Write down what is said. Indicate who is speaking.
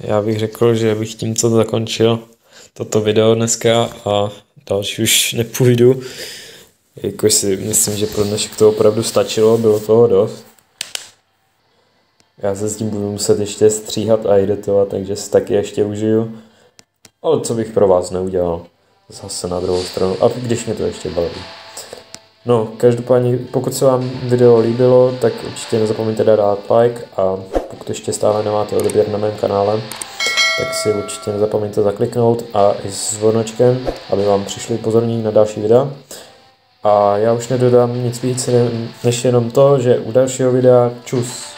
Speaker 1: Já bych řekl, že bych tímto zakončil toto video dneska a další už nepůjdu. Jakož si myslím, že pro dnešek to opravdu stačilo, bylo toho dost. Já se s tím budu muset ještě stříhat a editovat, takže si taky ještě užiju. Ale co bych pro vás neudělal. Zase na druhou stranu. A když mě to ještě baví. No, každopádně, pokud se vám video líbilo, tak určitě nezapomeňte dát like a pokud ještě stále nemáte odeběr na mém kanále, tak si určitě nezapomeňte zakliknout a i s zvonečkem, aby vám přišly upozornění na další videa. A já už nedodám nic víc než jenom to, že u dalšího videa čus.